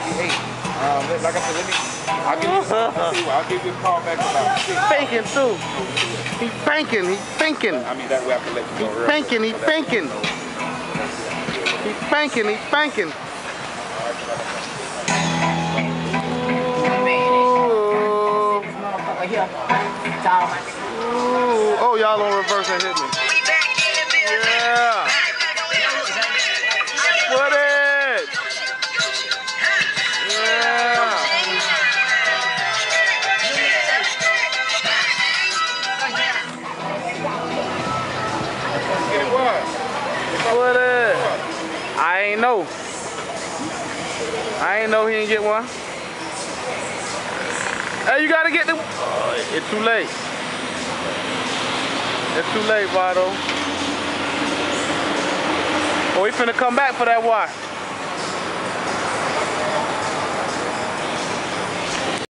what? Um, like I said, let me. I'll give you. I'll give you a call back about six. Thinking too. He thinking. He thinking. I mean, that way I can let you know. earlier. Thinking. He thinking. He thinking. He thinking. Ooh. Motherfucker here. Ooh. Oh, y'all on reverse and hit me. What uh, it? I ain't know. I ain't know he didn't get one. Hey, you gotta get the. Oh, it's too late. It's too late, Vado. Oh, he finna come back for that watch.